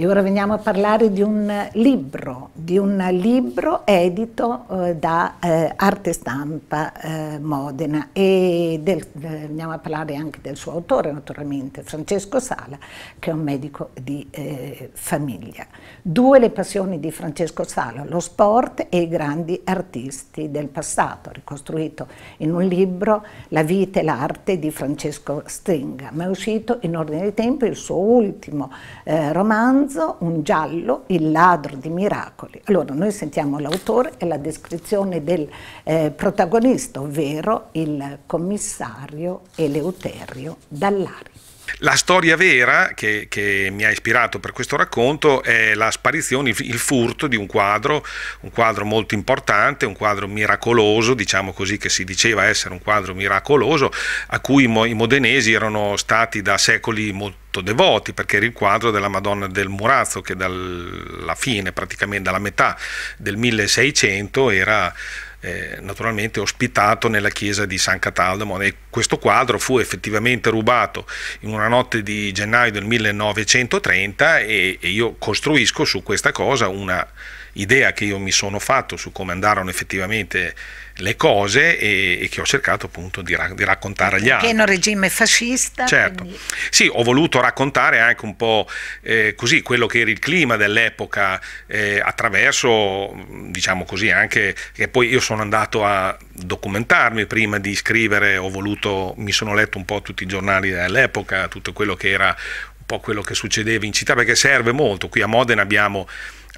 E ora veniamo a parlare di un libro, di un libro edito eh, da eh, Arte Stampa eh, Modena e del, eh, veniamo a parlare anche del suo autore naturalmente, Francesco Sala, che è un medico di eh, famiglia. Due le passioni di Francesco Sala, lo sport e i grandi artisti del passato, ricostruito in un libro La vita e l'arte di Francesco Stringa, ma è uscito in ordine di tempo il suo ultimo eh, romanzo romanzo, un giallo, Il ladro di miracoli. Allora noi sentiamo l'autore e la descrizione del eh, protagonista, ovvero il commissario Eleuterio Dallari. La storia vera che, che, mi ha ispirato per questo racconto è la sparizione, il furto di un quadro, un quadro molto importante, un quadro miracoloso, diciamo così che si diceva essere un quadro miracoloso, a cui i modenesi erano stati da secoli molto devoti perché era il quadro della Madonna del Murazzo che dalla fine, praticamente dalla metà del 1600 era eh, naturalmente ospitato nella chiesa di San Cataldo e questo quadro fu effettivamente rubato in una notte di gennaio del 1930 e, e io costruisco su questa cosa una idea che io mi sono fatto su come andarono effettivamente le cose e, e che ho cercato appunto di, ra- di raccontare agli altri. Pieno regime fascista. Certo, quindi... sì, ho voluto raccontare anche un po' eh, così quello che era il clima dell'epoca eh, attraverso, diciamo così, anche che poi io sono andato a documentarmi prima di scrivere, ho voluto, mi sono letto un po' tutti i giornali dell'epoca, tutto quello che era un po' quello che succedeva in città, perché serve molto. Qui a Modena abbiamo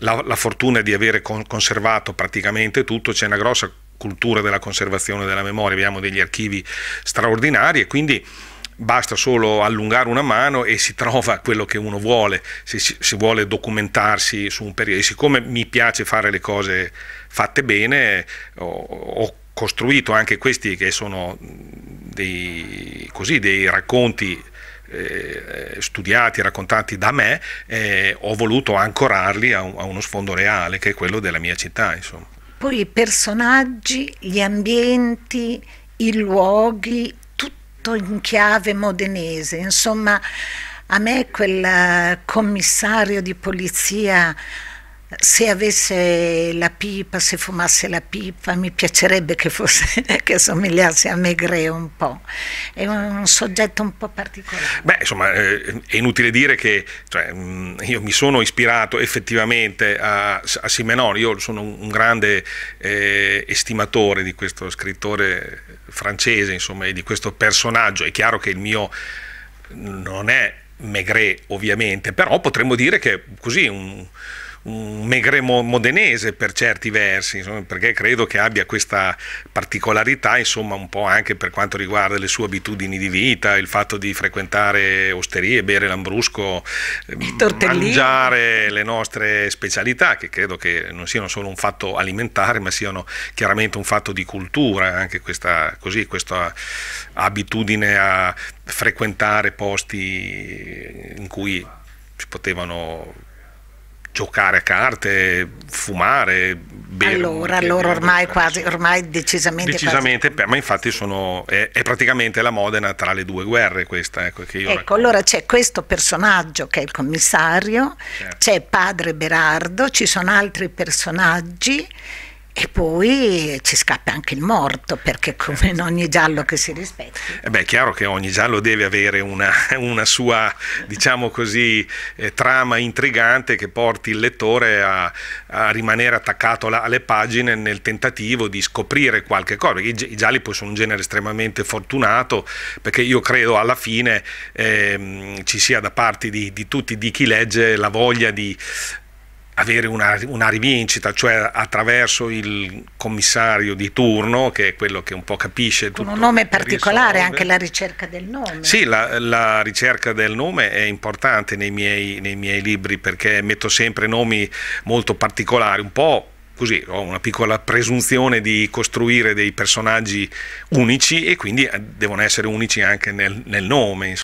la, la fortuna di avere con, conservato praticamente tutto, c'è una grossa cultura della conservazione della memoria, abbiamo degli archivi straordinari e quindi basta solo allungare una mano e si trova quello che uno vuole, se si, vuole documentarsi su un periodo. E siccome mi piace fare le cose fatte bene, ho, ho costruito anche questi che sono dei, così, dei racconti eh, studiati, raccontati da me, eh, ho voluto ancorarli a, a, uno sfondo reale che è quello della mia città. Insomma. Poi i personaggi, gli ambienti, i luoghi, tutto in chiave modenese. Insomma, a me quel commissario di polizia se avesse la pipa, se fumasse la pipa, mi piacerebbe che, fosse, che somigliasse a Maigret un po'. È un soggetto un po' particolare. Beh, insomma, eh, è inutile dire che cioè, mm, io mi sono ispirato effettivamente a, a Simenon, io sono un grande eh, estimatore di questo scrittore francese, insomma, e di questo personaggio. È chiaro che il mio non è Maigret, ovviamente, però potremmo dire che così un un megremo modenese per certi versi, insomma, perché credo che abbia questa particolarità, insomma, un po' anche per quanto riguarda le sue abitudini di vita, il fatto di frequentare osterie, bere lambrusco, mangiare le nostre specialità, che credo che non siano solo un fatto alimentare, ma siano chiaramente un fatto di cultura, anche questa, così, questa abitudine a frequentare posti in cui si potevano giocare a carte, fumare, bere. Allora, allora ormai quasi, ormai decisamente. Decisamente, quasi. ma infatti sono, è, è, praticamente la Modena tra le due guerre questa. Ecco, ecco allora c'è questo personaggio che è il commissario, certo. c'è padre Berardo, ci sono altri personaggi e poi ci scappa anche il morto, perché come in ogni giallo che si rispetti. Eh beh, è chiaro che ogni giallo deve avere una, una sua, diciamo così, eh, trama intrigante che porti il lettore a, a rimanere attaccato la, alle pagine nel tentativo di scoprire qualche cosa. I, I, gialli poi sono un genere estremamente fortunato, perché io credo alla fine ehm, ci sia da parte di, di tutti, di chi legge, la voglia di avere una, una, rivincita, cioè attraverso il commissario di turno, che è quello che un po' capisce tutto. Con un nome particolare, risolve. anche la ricerca del nome. Sì, la, la ricerca del nome è importante nei miei, nei miei libri perché metto sempre nomi molto particolari, un po' così ho una piccola presunzione di costruire dei personaggi unici e quindi devono essere unici anche nel, nel nome.